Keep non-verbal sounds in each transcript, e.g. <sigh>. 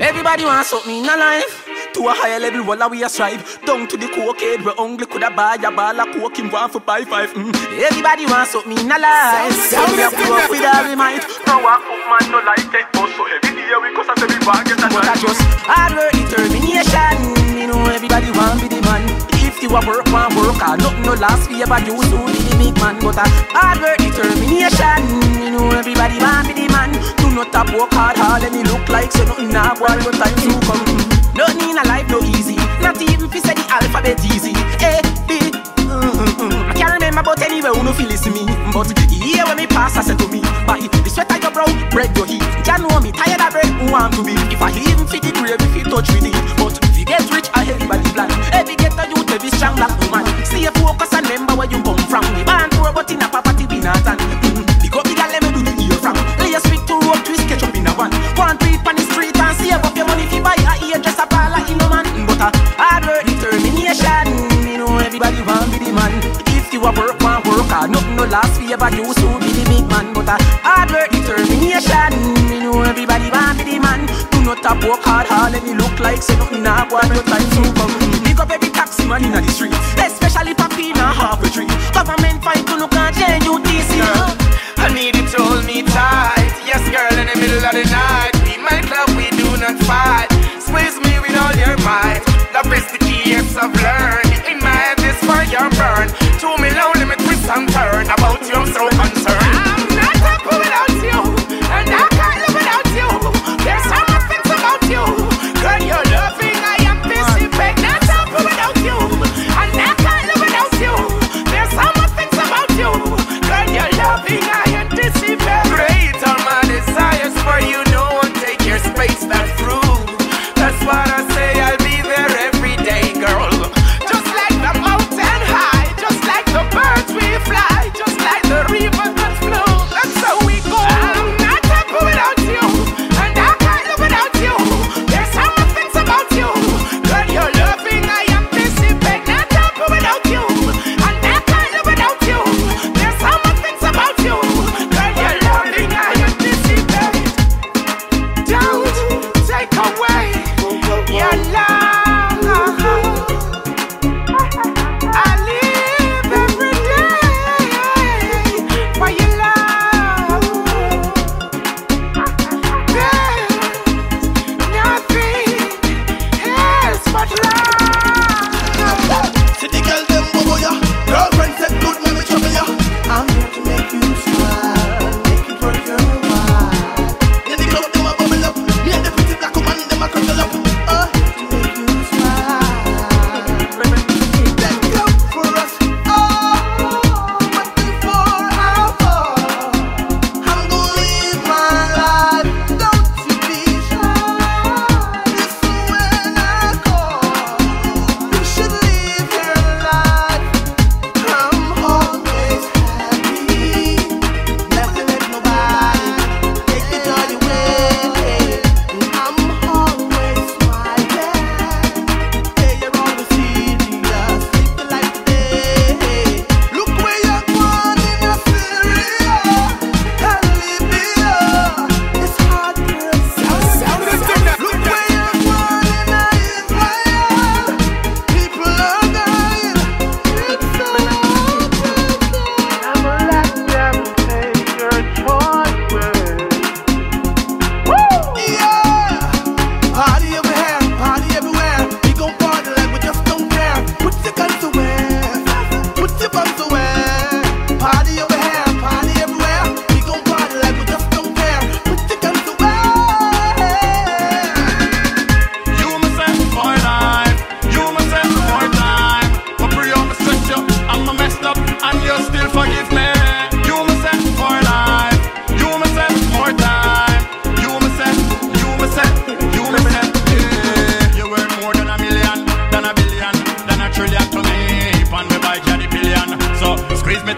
Everybody wants something in life. To a higher level, while we a strive Down to the cocaine, we only could a buy a ball of coke in one for five five mm. Everybody wants something in life So we have to work with every might No one man no light it But so every day we cause us every bargain But I just hard work determination You know everybody want be the man you a work one work hard. Nothing no last forever. you so be the big man. But a hard work determination You know everybody want be the man. Do not a work hard hard Let me look like so nothing a go all but time to come. Nothing in a life no easy. Not even if you say the alphabet easy. A, B, mm-hmm. I can't remember but anywhere who no feel is me. But here when me pass I say to me By the sweat I go brow, break your heat. Jah know me tired of bread who want to be? If I even fit the grave if you touch with it act like say nothing I boy, no time to come. Big up every taxi man in the street, especially Papina half a tree. Government fight to look at JUTC.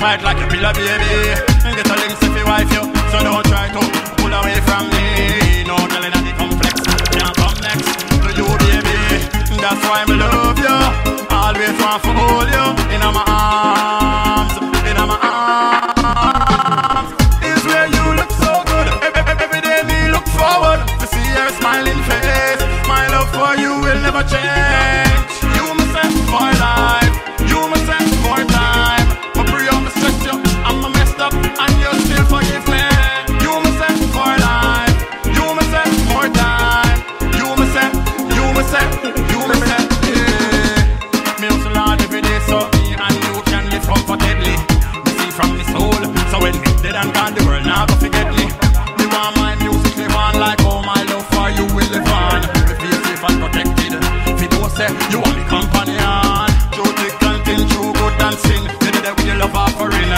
pipe like a pillow, baby. And get a link if you wife you, so don't try to pull away from me. No telling that the complex can't come next to you, baby. That's why I love you. Always want to hold you in my arms. wet Dead and gone, the world now go forget me. Me want my music live on like all my love for you will live on Me feel safe and protected. If you don't say you are my companion ah. True thick and thin, true good and sin Me there with your love offering.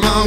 my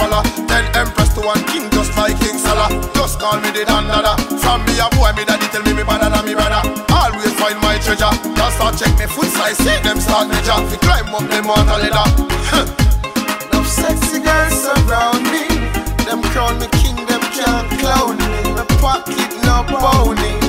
follow. Tell Empress to one king just like King Salah. Just call me the Dan Dada. From me a boy, me daddy tell me me better than me brother. Always find my treasure. Just start check me foot size, see them start measure. We climb up them water ladder. <laughs> Enough sexy girls surround me. Them crown me king, them can't clown me. My pocket no bony.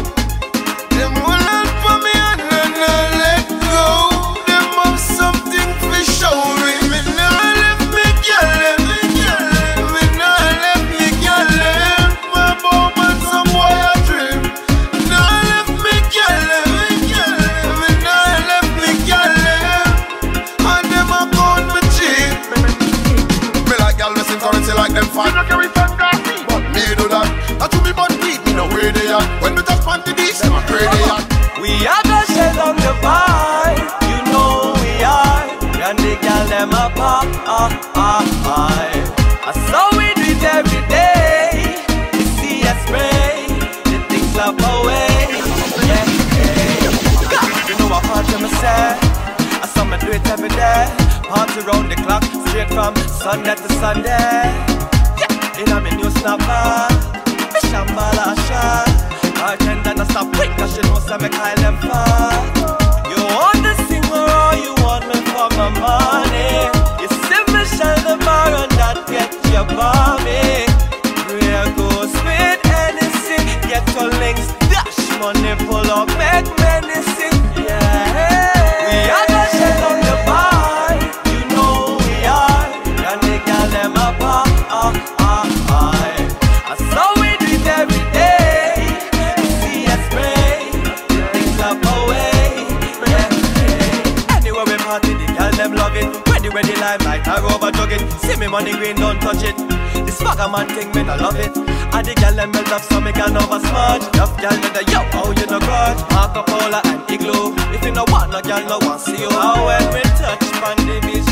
Them a pop, ah, ah, ah. I saw we do it every day. You see us spray, the things slap away. Yeah, yeah. You know what part of me say. I saw me do it every day. Party round the clock, straight from Sunday to Sunday. Yeah, in a me new snapper, me shambhala shot. Bartender no stop quick, cause she knows I make Kyle them fat. Love it. Ready, ready, limelight, I over jug it. See me money green, don't touch it. This fucker man thing, me no love it. And the girl them melt up so me can over smudge. Enough girl me the yo, oh you no grudge. Marco Polo and Igloo. If you no want no girl, no one see you. Oh when we touch on the beach,